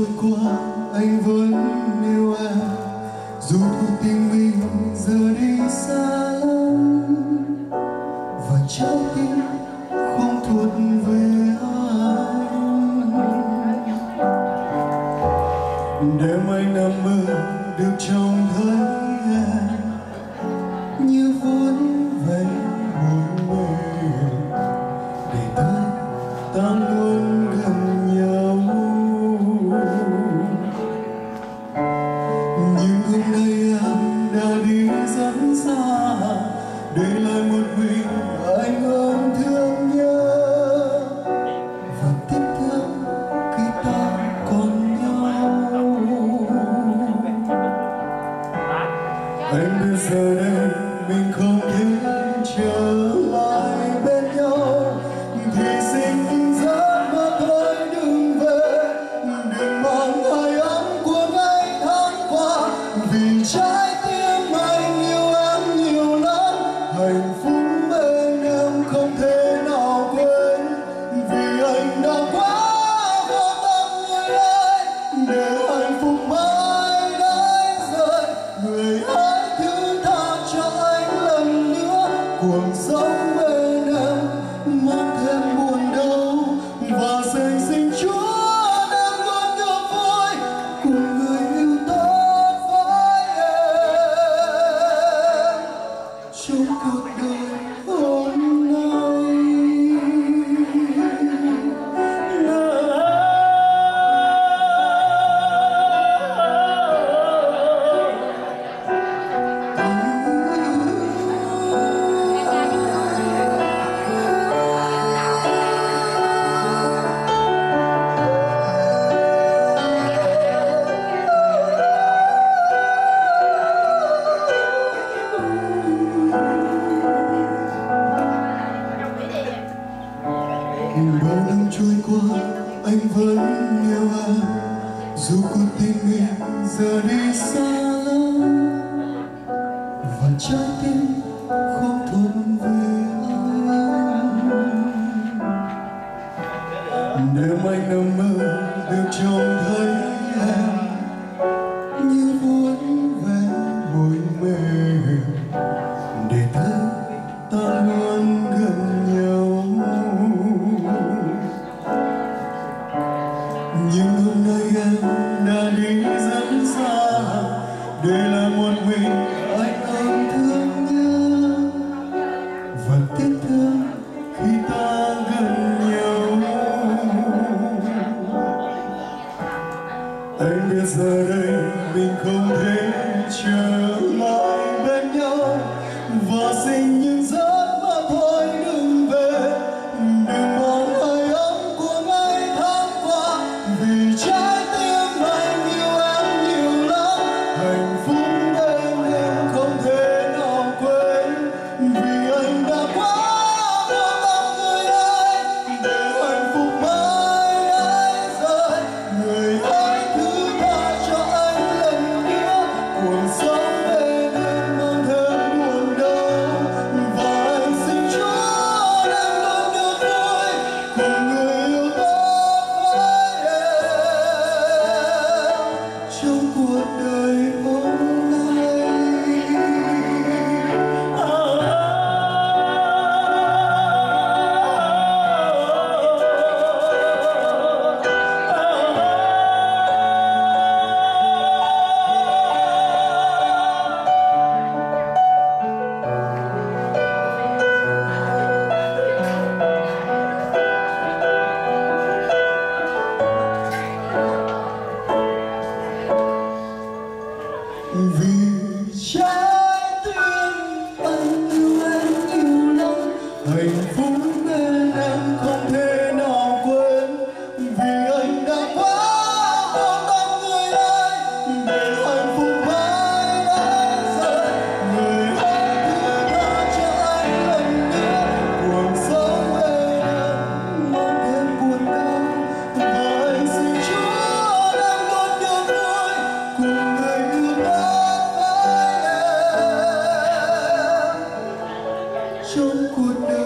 trôi qua anh vẫn yêu em. Dù cuộc tình mình giờ đi xa lắm và trái tim không thuộc về anh đêm anh nằm mơ được trông thấy em. Anh biết giờ đây mình không thể trở lại bên nhau. Thì xin giấc mơ thôi đừng về. Đừng mang hơi ấm của ngày tháng qua. Vì trái tim anh yêu em nhiều lắm. Hạnh phúc bên em không thể nào quên. Vì anh đã quá cuộc sống bên em mang thêm buồn đau. Qua anh vẫn yêu em. Dù cuộc tình mình giờ đi xa lắm, và trái tim không thuộc về anh đêm anh nằm mơ được trông thấy mình trong cuộc đời. Vì trong cuộc đời.